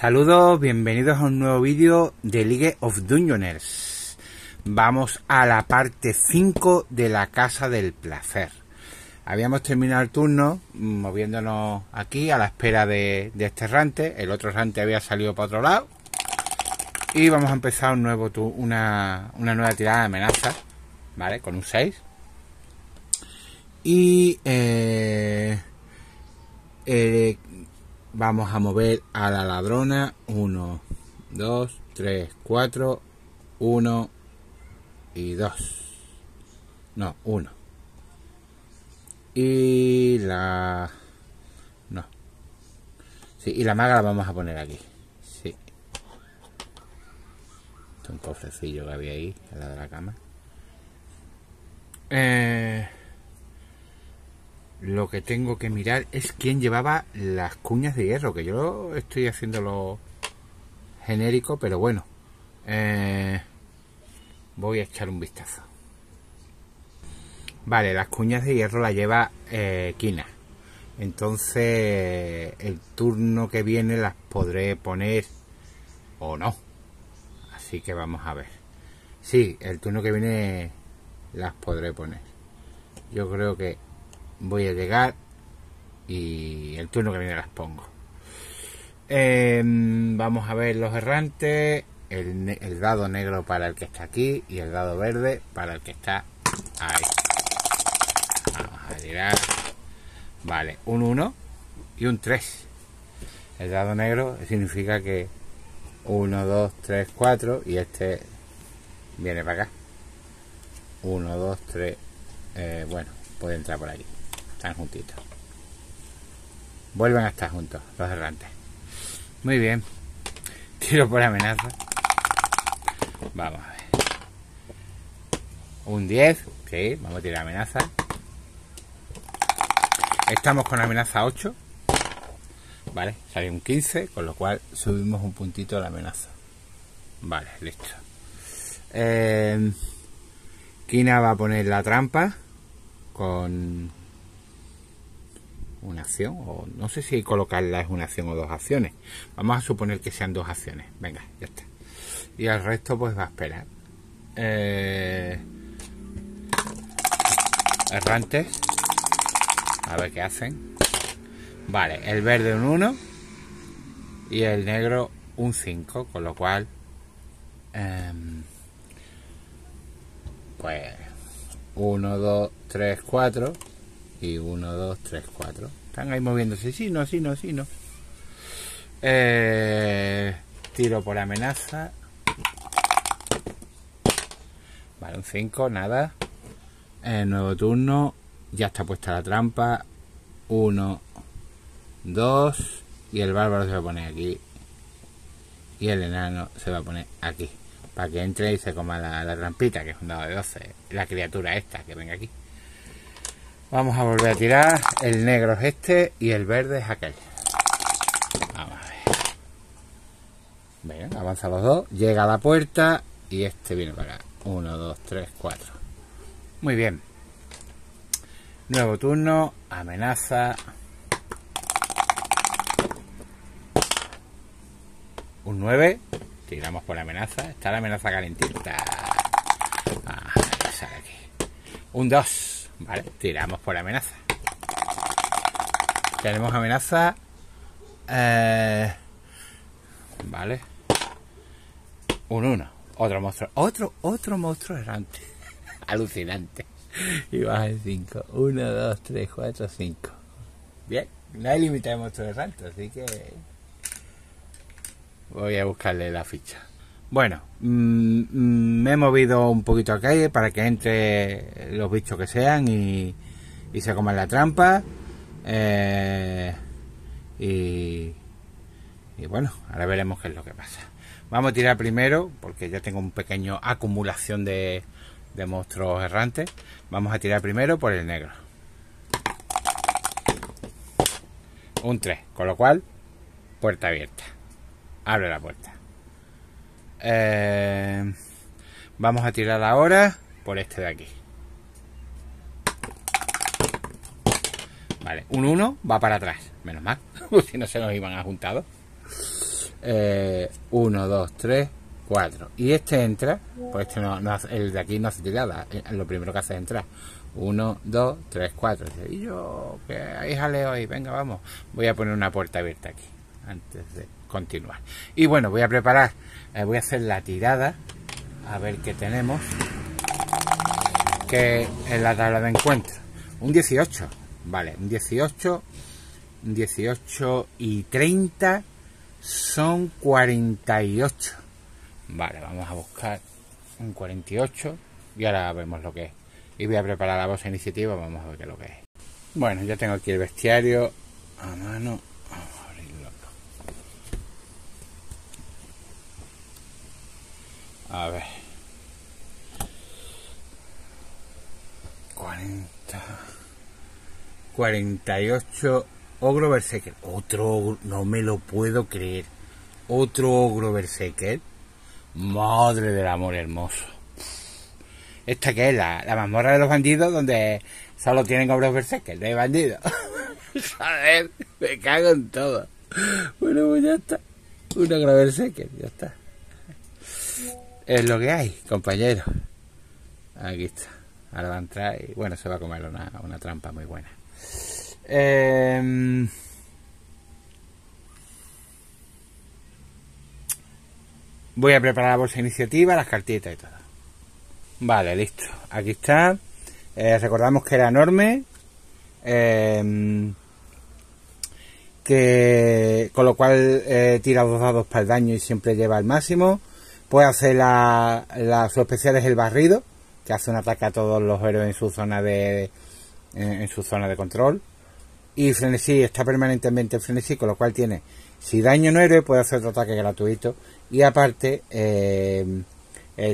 Saludos, bienvenidos a un nuevo vídeo de League of Dungeoners. Vamos a la parte 5 de la Casa del Placer. Habíamos terminado el turno moviéndonos aquí a la espera de, este errante. El otro errante había salido para otro lado. Y vamos a empezar un nuevo una, una nueva tirada de amenazas. ¿Vale? Con un 6. Y eh, eh, vamos a mover a la ladrona 1, 2, 3, 4, 1 y 2. No, 1. Y la... No. Sí, y la maga la vamos a poner aquí. Sí. Esto es un cofrecillo que había ahí, al lado de la cama. Eh... Lo que tengo que mirar es quién llevaba las cuñas de hierro, que yo estoy haciéndolo genérico, pero bueno. Eh, voy a echar un vistazo. Vale, las cuñas de hierro las lleva eh, Kina. Entonces, el turno que viene las podré poner o no. Así que vamos a ver. Sí, el turno que viene las podré poner. Yo creo que voy a llegar y el turno que viene las pongo. Em, vamos a ver los errantes, el, dado negro para el que está aquí y el dado verde para el que está ahí. Vamos a tirar. Vale, un 1 y un 3. El dado negro significa que 1, 2, 3, 4 y este viene para acá. 1, 2, 3. bueno, puede entrar por aquí. Están juntitos. Vuelven a estar juntos, los errantes. Muy bien. Tiro por amenaza. Vamos a ver. Un 10. Sí, vamos a tirar amenaza. Estamos con amenaza 8. Vale, sale un 15, con lo cual subimos un puntito a la amenaza. Vale, listo. Eh, Kina va a poner la trampa con una acción, o no sé si colocarla es una acción o dos acciones. Vamos a suponer que sean dos acciones. Venga, ya está. Y el resto pues va a esperar. Eh, errantes. A ver qué hacen. Vale, el verde un 1 y el negro un 5, con lo cual... Em, pues 1, 2, 3, 4 y 1, 2, 3, 4. Están ahí moviéndose. Sí, no, sí, no, sí, no. Eh, tiro por amenaza. Vale, un 5, nada. El nuevo turno. Ya está puesta la trampa. 1, 2. Y el bárbaro se va a poner aquí. Y el enano se va a poner aquí. Para que entre y se coma la, la trampita, que es un dado de 12. La criatura esta que venga aquí. Vamos a volver a tirar. El negro es este y el verde es aquel. Vamos a ver. Ven, avanza los dos. Llega a la puerta y este viene para acá. Uno, dos, tres, cuatro. Muy bien. Nuevo turno. Amenaza. Un 9. Tiramos por la amenaza. Está la amenaza calentita. Ah, aquí. Un 2. Vale, tiramos por amenaza. Tenemos amenaza. Eh, vale. Un 1. Otro monstruo. Otro, otro monstruo errante. Alucinante. Y baja en 5. 1, 2, 3, 4, 5. Bien. No hay límite de monstruos errantes, así que. Voy a buscarle la ficha. Bueno, mm, mm, me he movido un poquito a calle para que entre los bichos que sean y, se coman la trampa. Eh, y, bueno, ahora veremos qué es lo que pasa. Vamos a tirar primero, porque ya tengo un pequeño acumulación de, de monstruos errantes. Vamos a tirar primero por el negro. Un 3, con lo cual, puerta abierta. Abre la puerta. Eh, vamos a tirar ahora por este de aquí. Vale, un 1 va para atrás. Menos mal, si no se nos iban a juntado. 1, 2, 3, 4. Y este entra, pues este no, el de aquí no hace tirada, eh, lo primero que hace es entrar. 1, 2, 3, 4. Y yo, que hay jaleo ahí, venga, vamos. Voy a poner una puerta abierta aquí, antes de continuar. Y bueno, voy a preparar, eh, voy a hacer la tirada, a ver qué tenemos, que es la tabla de encuentro. Un 18, vale, un 18, 18 y 30 son 48. Vale, vamos a buscar un 48 y ahora vemos lo que es. Y voy a preparar la voz iniciativa, vamos a ver qué es lo que es. Bueno, ya tengo aquí el bestiario a mano. Vamos a abrirlo. A ver. 40. 48 ogro berserker. Otro no me lo puedo creer. Otro ogro berserker. Madre del amor hermoso. ¿Esta que es? La, la mazmorra de los bandidos donde solo tienen obras berserker de bandidos. Joder, me cago en todo. Bueno, pues ya está. Una obra berserker, ya está. Es lo que hay, compañeros. Aquí está. Ahora va a entrar y bueno, se va a comer una, una trampa muy buena. Eh, Voy a preparar la bolsa iniciativa, las cartitas y todo. Vale, listo. Aquí está. Eh, recordamos que era enorme. Eh, que con lo cual eh, tira dos dados para el daño y siempre lleva el máximo. Puede hacer la, la su especial es el barrido, que hace un ataque a todos los héroes en su zona de en, su zona de control. Y frenesí está permanentemente en frenesí, con lo cual tiene si daño no héroe puede hacer otro ataque gratuito y aparte eh,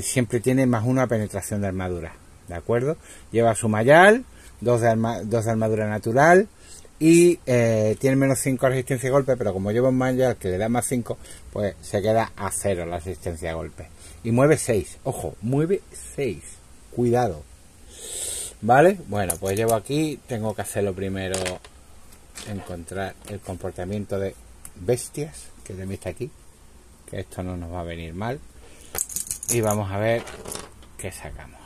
siempre tiene más una penetración de armadura, ¿de acuerdo? Lleva su mayal, dos de, dos de armadura natural y eh, tiene menos 5 resistencia a golpe, pero como lleva un mayal que le da más 5, pues se queda a cero la resistencia a golpe. Y mueve 6, ojo, mueve 6, cuidado. ¿Vale? Bueno, pues llevo aquí, tengo que hacerlo primero, encontrar el comportamiento de bestias, que también está aquí que esto no nos va a venir mal y vamos a ver qué sacamos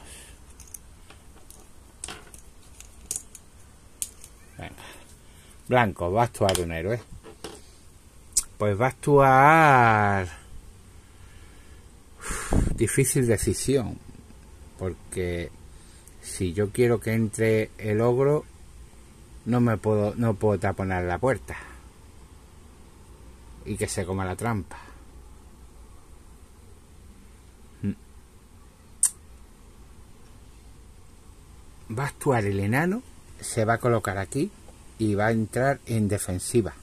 venga blanco va a actuar un héroe. Pues va a actuar. Difícil decisión porque si yo quiero que entre el ogro no me puedo no puedo taponar la puerta y que se coma la trampa. Va a actuar el enano, se va a colocar aquí y va a entrar en defensiva.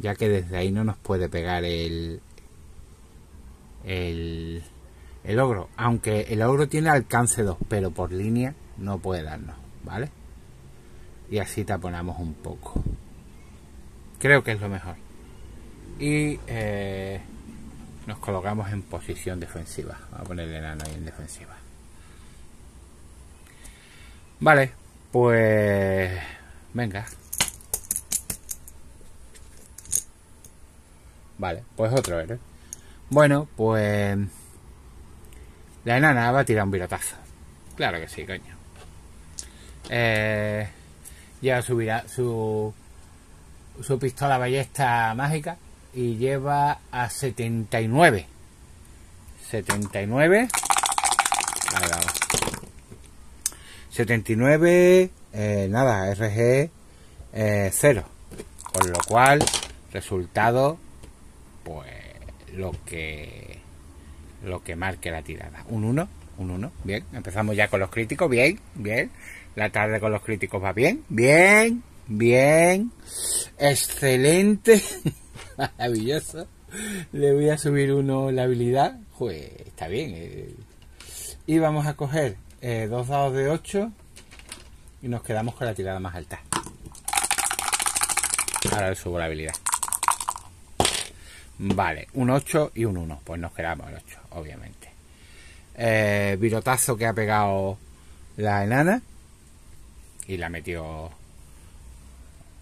Ya que desde ahí no nos puede pegar el, el, el ogro. Aunque el ogro tiene alcance 2, pero por línea no puede darnos, ¿vale? Y así taponamos un poco. Creo que es lo mejor. Y eh, nos colocamos en posición defensiva. Vamos a poner el enano ahí en defensiva. Vale, pues venga. Vale, pues otro héroe. Bueno, pues la enana va a tirar un virotazo. Claro que sí, coño. Eh, ya subirá su su pistola ballesta mágica y lleva a 79. 79. Ahí vamos. 79, eh, nada, RG 0. Eh, Con lo cual, resultado, pues lo que lo que marque la tirada. Un 1, un 1, bien. Empezamos ya con los críticos, bien, bien. La tarde con los críticos va bien, bien, bien. Excelente. maravilloso. Le voy a subir uno la habilidad. Pues está bien. Eh. Y vamos a coger eh, dos dados de 8 y nos quedamos con la tirada más alta. Ahora le subo la habilidad. Vale, un 8 y un 1. Pues nos quedamos el 8, obviamente. Eh, virotazo que ha pegado la enana. Y la metió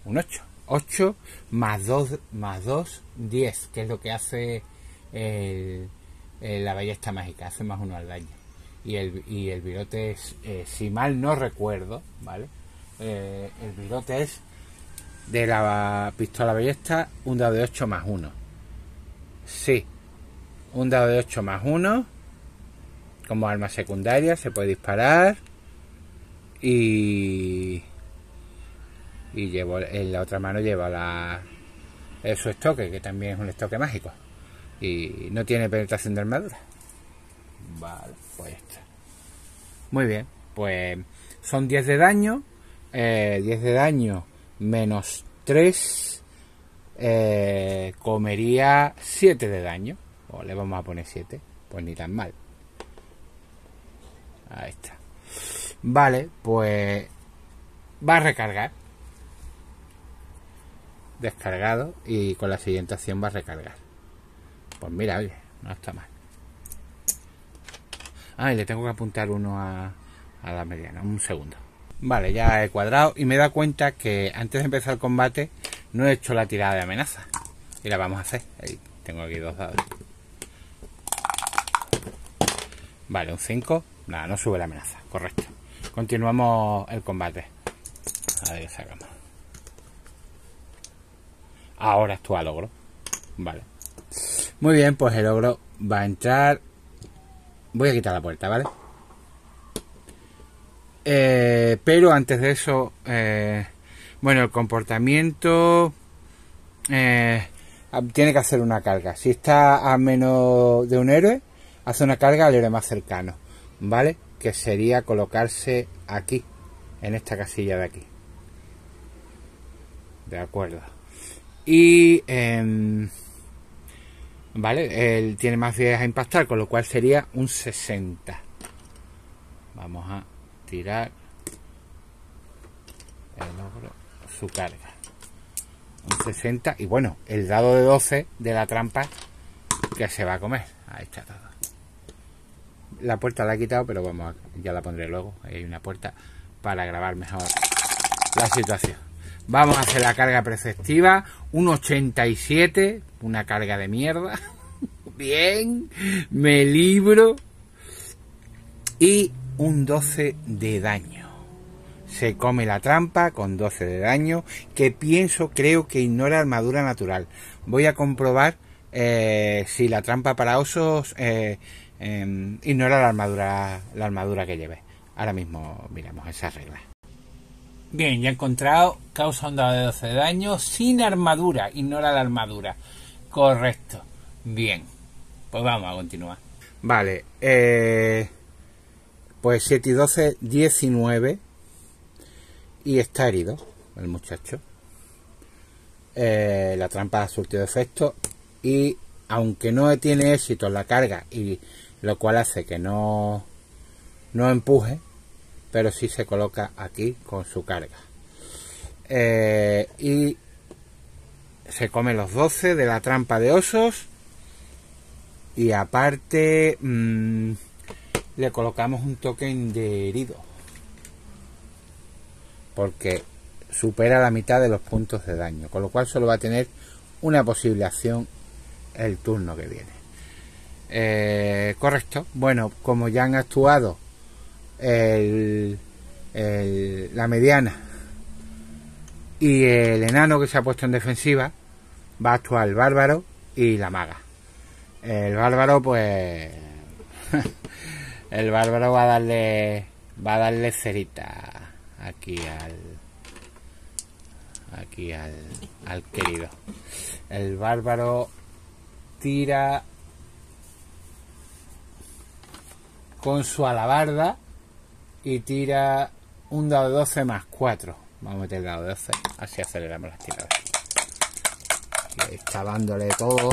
un 8. 8 más 2 más 2 10 que es lo que hace la ballesta mágica hace más uno al daño y el, y el virote es eh, si mal no recuerdo vale eh, el virote es de la pistola ballesta un dado de 8 más 1 sí un dado de 8 más 1 como arma secundaria se puede disparar y y llevo en la otra mano lleva la su estoque que también es un estoque mágico. Y no tiene penetración de armadura. Vale pues muy bien. Pues son 10 de daño 10 eh, de daño menos 3 eh, comería 7 de daño. O le vamos a poner 7 pues ni tan mal. Ahí está. Vale pues va a recargar. Descargado y con la siguiente acción va a recargar. Pues mira, oye, no está mal. Ah, y le tengo que apuntar uno a, la mediana, un segundo. Vale, ya he cuadrado y me dado cuenta que antes de empezar el combate no he hecho la tirada de amenaza. Y la vamos a hacer. Tengo aquí dos dados. Vale, un 5. Nada, no sube la amenaza. Correcto. Continuamos el combate. A ver, sacamos. Ahora actúa logro. Vale. Muy bien, pues el ogro va a entrar. Voy a quitar la puerta, ¿vale? Eh, pero antes de eso, eh, bueno, el comportamiento eh, tiene que hacer una carga. Si está a menos de un héroe, hace una carga al héroe más cercano, ¿vale? Que sería colocarse aquí, en esta casilla de aquí. De acuerdo. Y. Vale, él tiene más 10 a impactar, con lo cual sería un 60. Vamos a tirar el su carga. Un 60. Y bueno, el dado de 12 de la trampa que se va a comer. Ahí está todo. La puerta la he quitado, pero vamos, ya la pondré luego. Ahí hay una puerta para grabar mejor la situación. Vamos a hacer la carga preceptiva. Un 87. Una carga de mierda. Bien. Me libro. Y un 12 de daño. Se come la trampa con 12 de daño. Que pienso, creo que ignora armadura natural. Voy a comprobar eh, si la trampa para osos eh, em, ignora la armadura, la armadura que lleve. Ahora mismo miramos esas reglas. Bien, ya encontrado causa un dado de 12 de daño sin armadura. Ignora la armadura. Correcto. Bien. Pues vamos a continuar. Vale. Eh, pues 7 y 12, 19. Y está herido el muchacho. Eh, la trampa ha surtido efecto. Y aunque no tiene éxito la carga, y lo cual hace que no, no empuje, pero sí se coloca aquí con su carga. Eh, y se come los 12 de la trampa de osos. Y aparte mm, le colocamos un token de herido. Porque supera la mitad de los puntos de daño. Con lo cual solo va a tener una posible acción el turno que viene. Eh, correcto. Bueno como ya han actuado el, la mediana y el enano que se ha puesto en defensiva va a actuar el bárbaro y la maga. El bárbaro pues el bárbaro va a darle va a darle cerita aquí al aquí al, al querido. El bárbaro tira con su alabarda y tira un dado 12 más 4. Vamos a meter el dado 12, así aceleramos las tiradas. está dándole todo,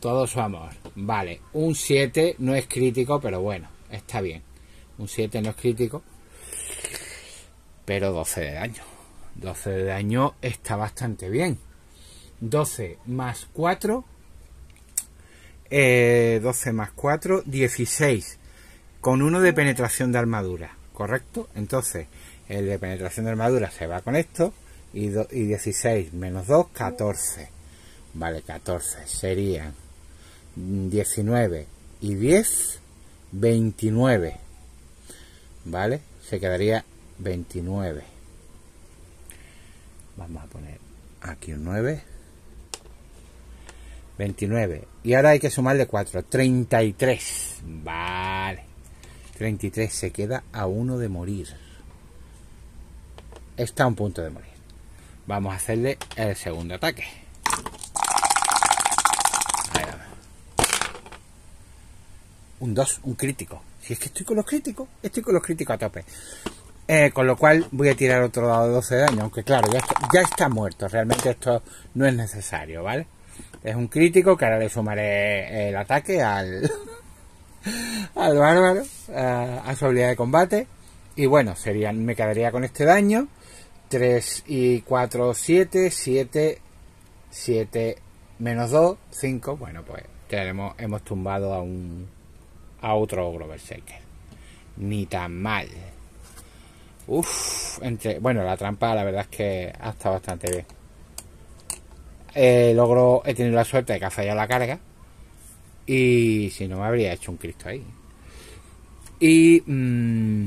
todo su amor. Vale, un 7 no es crítico, pero bueno, está bien. Un 7 no es crítico, pero 12 de daño. 12 de daño está bastante bien. 12 más 4, 12 eh, más 4, 16 con uno de penetración de armadura, ¿correcto? Entonces, el de penetración de armadura se va con esto y, y 16 menos 2, 14. Vale, 14. Serían 19 y 10, 29. ¿Vale? Se quedaría 29. Vamos a poner aquí un 9. 29. Y ahora hay que sumarle 4. 33. Vale. 33 se queda a uno de morir. Está a un punto de morir. Vamos a hacerle el segundo ataque. Un 2, un crítico. Si es que estoy con los críticos, estoy con los críticos a tope. Eh, con lo cual voy a tirar otro dado de 12 de daño, aunque claro, ya está, ya está muerto. Realmente esto no es necesario, ¿vale? Es un crítico que ahora le sumaré el ataque al, al bárbaro, a, su habilidad de combate. Y bueno, serían, me quedaría con este daño. 3 y 4, 7, 7, 7 menos 2, 5. Bueno, pues tenemos, hemos tumbado a un a otro ogro berserker. Ni tan mal. Uf, entre, bueno, la trampa la verdad es que ha estado bastante bien. Eh, logro, he tenido la suerte de que ha fallado la carga. Y si no me habría hecho un Cristo ahí. Y... Mmm,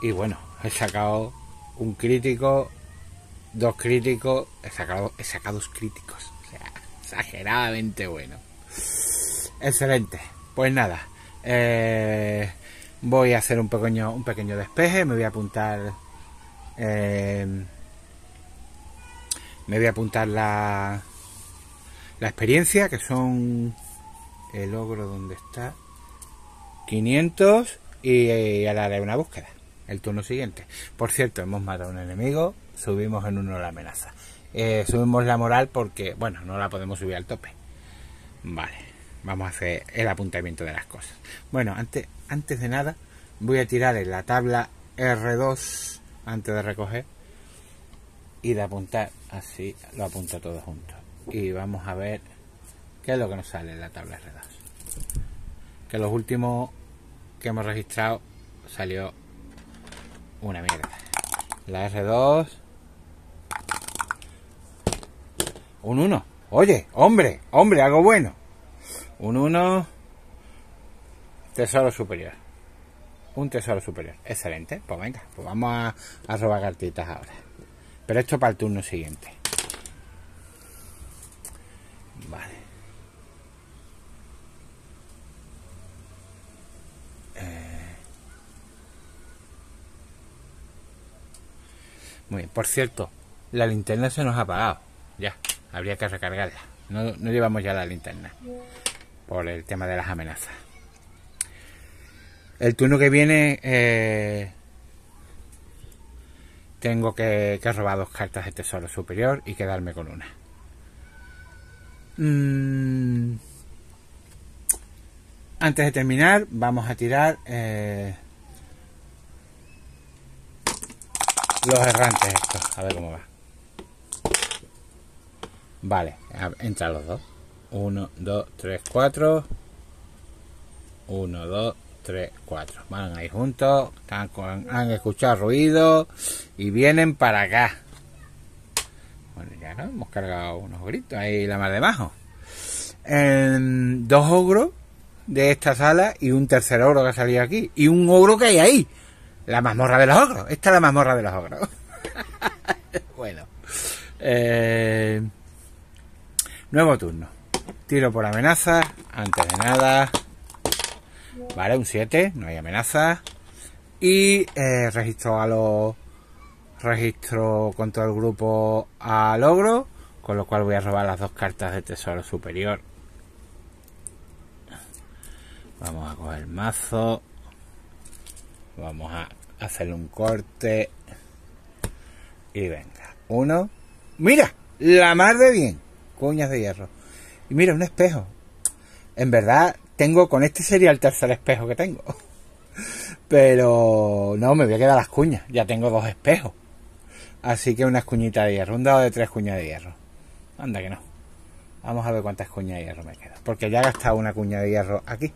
y bueno, he sacado un crítico, dos críticos, he sacado, he sacado dos críticos. O sea, exageradamente bueno. Excelente. Pues nada. Eh, voy a hacer un pequeño, un pequeño despeje. Me voy a apuntar. Eh, me voy a apuntar la, la experiencia, que son el logro donde está 500 y, ahora haré una búsqueda. El turno siguiente. Por cierto, hemos matado a un enemigo, subimos en uno la amenaza. Eh, subimos la moral porque, bueno, no la podemos subir al tope. Vale, vamos a hacer el apuntamiento de las cosas. Bueno, antes, antes de nada, voy a tirar en la tabla R2 antes de recoger y de apuntar así lo apunto todo junto. Y vamos a ver qué es lo que nos sale en la tabla R2 que los últimos que hemos registrado salió una mierda. La R2 un 1 oye hombre hombre algo bueno. Un 1 tesoro superior. Un tesoro superior. Excelente. Pues venga pues vamos a, a robar cartitas ahora pero esto para el turno siguiente. Vale. Eh. Muy bien. Por cierto, la linterna se nos ha apagado. Ya, habría que recargarla. No, no llevamos ya la linterna. Por el tema de las amenazas. El turno que viene... Eh, tengo que, robar dos cartas de tesoro superior y quedarme con una. Mm. Antes de terminar, vamos a tirar eh, los errantes estos. A ver cómo va. Vale, entra los dos. Uno, dos, tres, cuatro. Uno, dos, 3, 4. Van ahí juntos, han escuchado ruido y vienen para acá. Bueno, ya no, hemos cargado unos gritos ahí la mar de bajo. dos ogros de esta sala y un tercer ogro que ha salido aquí. Y un ogro que hay ahí. La mazmorra de los ogros. Esta es la mazmorra de los ogros. bueno. Eh, nuevo turno. Tiro por amenaza. Antes de nada. Vale, un 7, no hay amenaza. Y eh, registro a los. Registro con todo el grupo a logro. Con lo cual voy a robar las dos cartas de tesoro superior. Vamos a coger mazo. Vamos a hacerle un corte. Y venga. Uno. ¡Mira! La mar de bien. Cuñas de hierro. Y mira, un espejo. En verdad, tengo, con este sería el tercer espejo que tengo. Pero no, me voy a quedar las cuñas. Ya tengo dos espejos. Así que una cuñita de hierro. Un dado de tres cuñas de hierro. Anda que no. Vamos a ver cuántas cuñas de hierro me quedan. Porque ya he gastado una cuña de hierro aquí.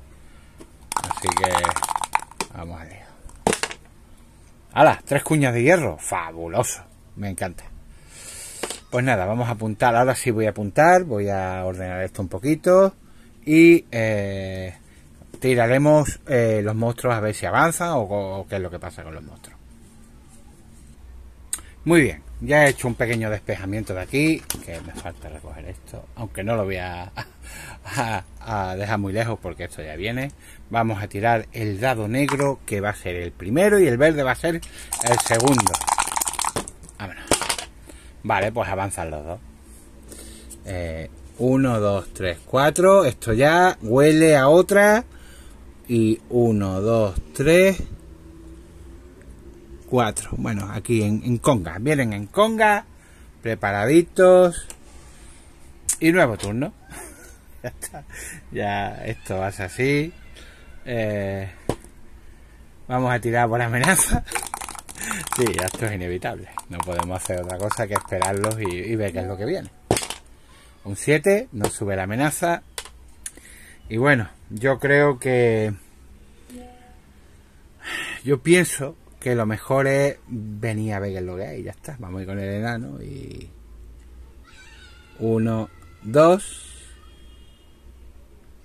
Así que Vamos a leer. ¡Hala! Tres cuñas de hierro. Fabuloso. Me encanta. Pues nada, vamos a apuntar. Ahora sí voy a apuntar. Voy a ordenar esto un poquito. Y eh, tiraremos eh, los monstruos a ver si avanzan o, qué es lo que pasa con los monstruos. Muy bien, ya he hecho un pequeño despejamiento de aquí, que me falta recoger esto, aunque no lo voy a, dejar muy lejos porque esto ya viene. Vamos a tirar el dado negro que va a ser el primero y el verde va a ser el segundo. Vámonos. Vale, pues avanzan los dos. Eh, uno, dos, tres, cuatro. Esto ya huele a otra. Y uno, dos, tres, cuatro. Bueno, aquí en, en conga. Vienen en conga. Preparaditos. Y nuevo turno. ya está. Ya esto va así. Eh, vamos a tirar por amenaza. sí, esto es inevitable. No podemos hacer otra cosa que esperarlos y, ver qué es lo que viene. Un 7, no sube la amenaza. Y bueno, yo creo que... Yo pienso que lo mejor es venir a ver lo que hay. Ya está. Vamos a ir con el enano y... Uno, dos.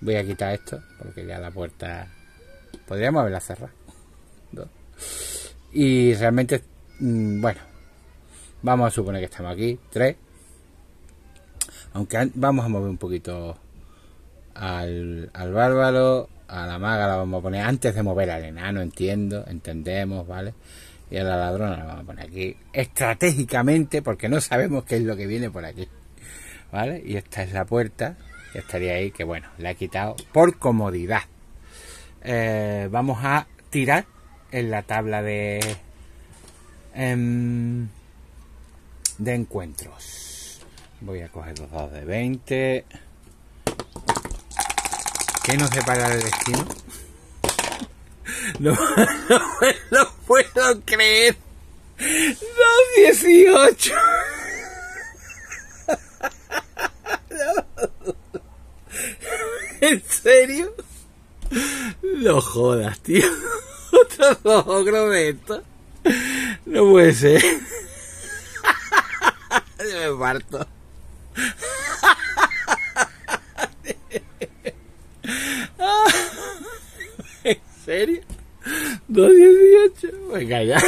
Voy a quitar esto porque ya la puerta podríamos haberla cerrado. Y realmente, mm, bueno, vamos a suponer que estamos aquí. Tres. Aunque vamos a mover un poquito al, al bárbaro, a la maga la vamos a poner antes de mover al enano, entiendo, entendemos, ¿vale? Y a la ladrona la vamos a poner aquí estratégicamente porque no sabemos qué es lo que viene por aquí, ¿vale? Y esta es la puerta estaría ahí que bueno, la he quitado por comodidad. Eh, vamos a tirar en la tabla de em, de encuentros. Voy a coger los dados de 20. ¿Qué nos depara el destino? No, puedo creer. 218. ¿En serio? No jodas, tío. Otro ogro de esto. No puede ser. Yo me parto. ¿En serio? 218. Venga ya.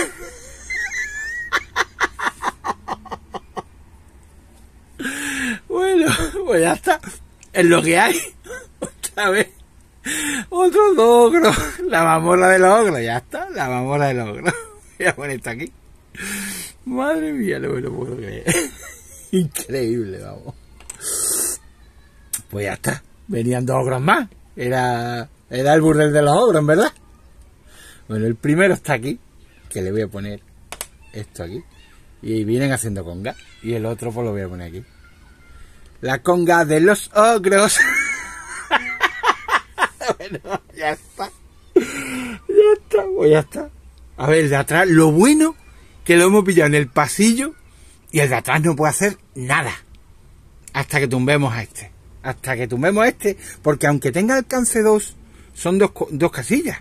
Bueno, pues ya está. Es lo que hay. Otra vez. Otro ogro. La mamorra del ogro. Ya está. La mamorra del ogro. Voy a poner esto aquí. Madre mía, no me lo puedo creer. Increíble, vamos. Pues ya está. Venían dos ogros más. Era, era el burdel de los ogros, ¿verdad? Bueno, el primero está aquí. Que le voy a poner esto aquí. Y vienen haciendo conga. Y el otro pues lo voy a poner aquí. La conga de los ogros. bueno, ya está. Ya está, pues ya está. A ver, de atrás, lo bueno que lo hemos pillado en el pasillo y el de atrás no puede hacer nada. Hasta que tumbemos a este. Hasta que tumbemos a este, porque aunque tenga alcance 2, son dos, dos casillas.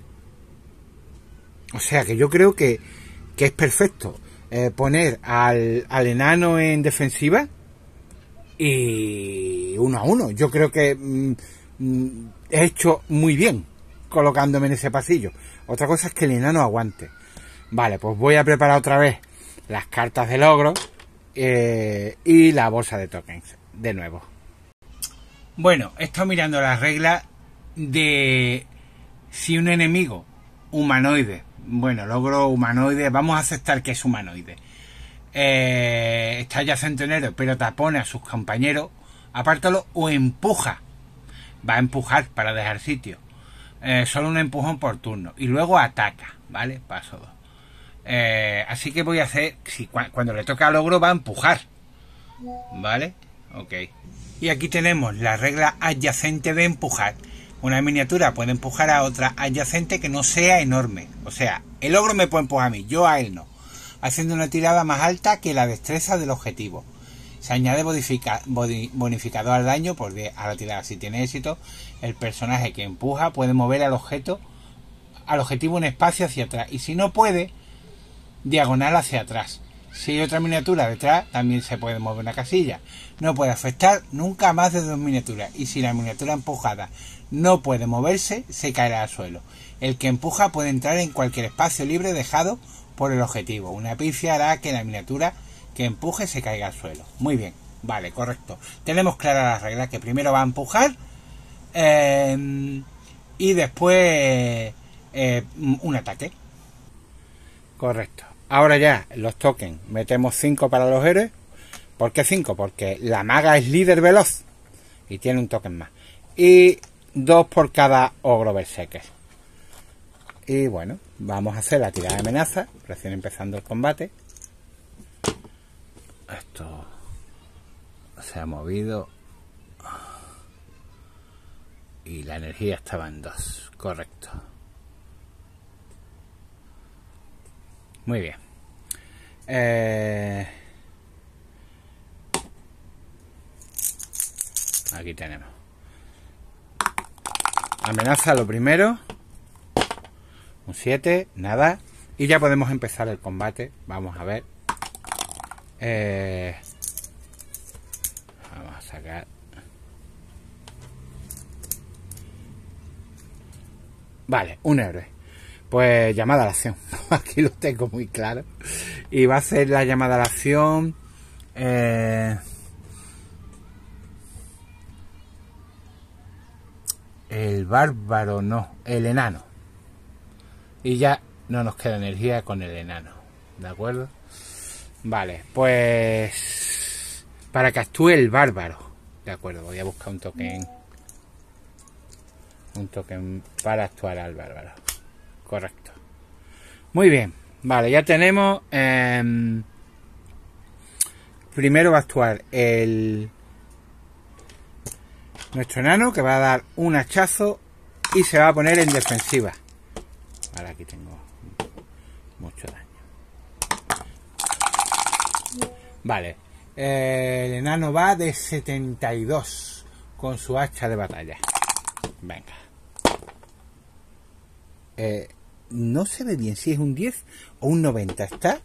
O sea que yo creo que, que es perfecto eh, poner al, al enano en defensiva y uno a uno. Yo creo que mm, mm, he hecho muy bien colocándome en ese pasillo. Otra cosa es que el enano aguante. Vale, pues voy a preparar otra vez las cartas de logro eh, y la bolsa de tokens de nuevo. Bueno, he mirando las reglas de si un enemigo humanoide, bueno, logro humanoide, vamos a aceptar que es humanoide eh, está ya centenero, pero tapone a sus compañeros, apártalo o empuja. Va a empujar para dejar sitio. Eh, solo un empujón por turno. Y luego ataca, ¿vale? Paso 2. Eh, así que voy a hacer, si, cuando le toca a logro va a empujar. ¿Vale? Ok. Y aquí tenemos la regla adyacente de empujar. Una miniatura puede empujar a otra adyacente que no sea enorme. O sea, el ogro me puede empujar a mí, yo a él no haciendo una tirada más alta que la destreza del objetivo. Se añade bonificador al daño por a la tirada. Si tiene éxito, el personaje que empuja puede mover al objeto al objetivo un espacio hacia atrás. Y si no puede, diagonal hacia atrás. Si hay otra miniatura detrás, también se puede mover una casilla. No puede afectar nunca más de dos miniaturas. Y si la miniatura empujada no puede moverse, se caerá al suelo. El que empuja puede entrar en cualquier espacio libre dejado por el objetivo. Una pifia hará que la miniatura que empuje se caiga al suelo. Muy bien, vale, correcto. Tenemos clara la regla que primero va a empujar eh, y después eh, un ataque. Correcto. Ahora ya, los tokens. Metemos 5 para los héroes. ¿Por qué 5? Porque la maga es líder veloz. Y tiene un token más. Y dos por cada ogro berserker. Y bueno, vamos a hacer la tirada de amenaza. Recién empezando el combate. Esto se ha movido. Y la energía estaba en 2. Correcto. Muy bien. Eh, aquí tenemos. Amenaza lo primero. Un 7, nada. Y ya podemos empezar el combate. Vamos a ver. Eh, vamos a sacar. Vale, un héroe. Pues llamada a la acción. Aquí lo tengo muy claro. Y va a ser la llamada a la acción. Eh, el bárbaro no, el enano. Y ya no nos queda energía con el enano. ¿De acuerdo? Vale, pues para que actúe el bárbaro. De acuerdo, voy a buscar un token. Un token para actuar al bárbaro. Correcto. Muy bien. Vale, ya tenemos... Em, primero va a actuar el... Nuestro enano que va a dar un hachazo y se va a poner en defensiva. Vale, aquí tengo mucho daño. Vale. el enano va de 72 con su hacha de batalla. Venga. Eh, no se ve bien si es un 10 o un 90. Está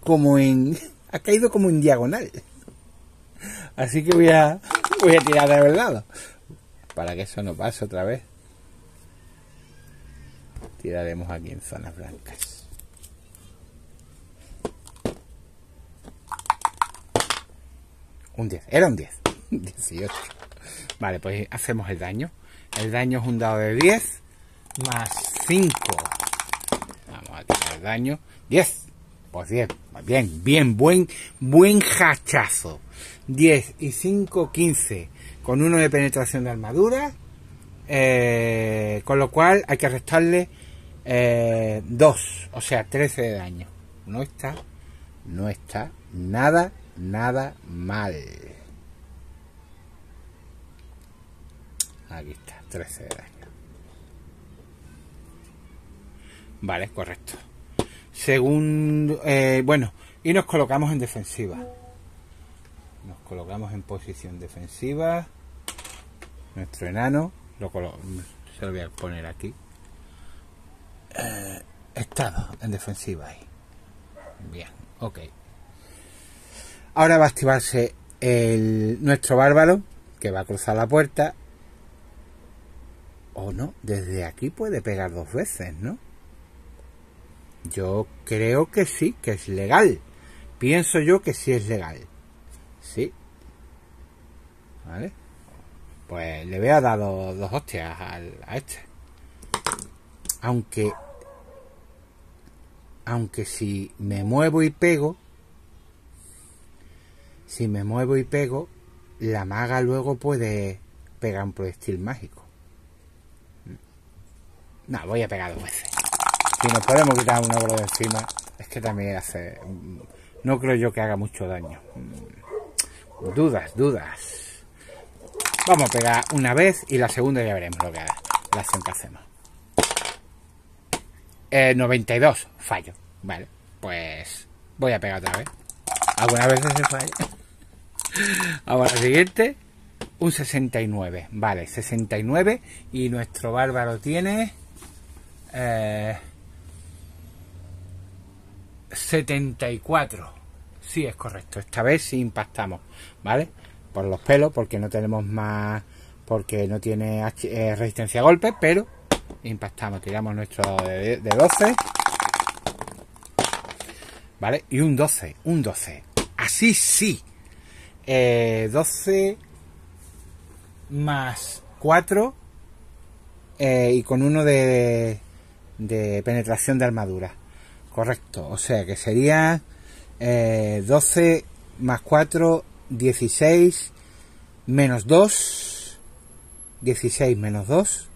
como en... Ha caído como en diagonal. Así que voy a, voy a tirar de verdad. Para que eso no pase otra vez. Tiraremos aquí en zonas blancas. Un 10. Era un 10. 18. Vale, pues hacemos el daño. El daño es un dado de 10 más 5. Daño. 10. Pues 10. Bien, bien, buen, buen hachazo. 10 y 5, 15. Con 1 de penetración de armadura. Eh, con lo cual hay que restarle 2. Eh, o sea, 13 de daño. No está, no está nada, nada mal. Aquí está, 13 de daño. Vale, correcto. Según, eh, bueno, y nos colocamos en defensiva. Nos colocamos en posición defensiva. Nuestro enano, lo se lo voy a poner aquí. Eh, estado en defensiva ahí. Bien, ok. Ahora va a activarse el, nuestro bárbaro, que va a cruzar la puerta. O no, desde aquí puede pegar dos veces, ¿no? Yo creo que sí, que es legal. Pienso yo que sí es legal. Sí. ¿Vale? Pues le voy a dar dos, hostias a este. Aunque... Aunque si me muevo y pego... Si me muevo y pego, la maga luego puede pegar un proyectil mágico. No, voy a pegar dos veces. Si nos podemos quitar un ogro de encima, es que también hace... No creo yo que haga mucho daño. Dudas, dudas. Vamos a pegar una vez y la segunda ya veremos lo que hará. La acción que hacemos. 92, fallo. Vale, pues voy a pegar otra vez. Algunas veces se falla. Vamos a la siguiente. Un 69. Vale, 69. Y nuestro bárbaro tiene Eh, 74. Sí, es correcto. Esta vez sí impactamos, ¿vale? Por los pelos, porque no tenemos más, porque no tiene eh, resistencia a golpes, pero impactamos. Tiramos nuestro de, 12. ¿Vale? Y un 12, un 12. Así sí. 12 eh, más 4 eh, y con uno de, de penetración de armadura. Correcto, o sea que sería 12 eh, más 4, 16 menos 2, 16 menos 2,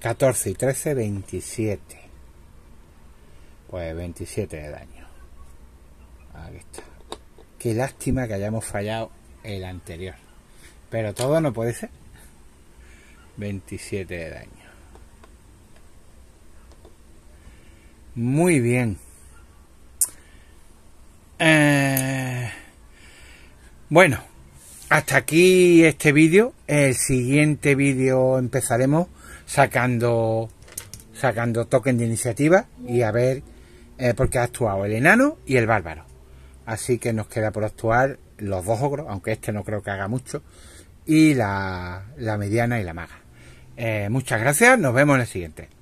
14 y 13, 27. Pues 27 de daño. Aquí está. Qué lástima que hayamos fallado el anterior. Pero todo no puede ser. 27 de daño. Muy bien. Eh, bueno, hasta aquí este vídeo. El siguiente vídeo empezaremos sacando sacando token de iniciativa y a ver eh, por qué ha actuado el enano y el bárbaro. Así que nos queda por actuar los dos ogros, aunque este no creo que haga mucho, y la, mediana y la maga. Eh, muchas gracias, nos vemos en el siguiente.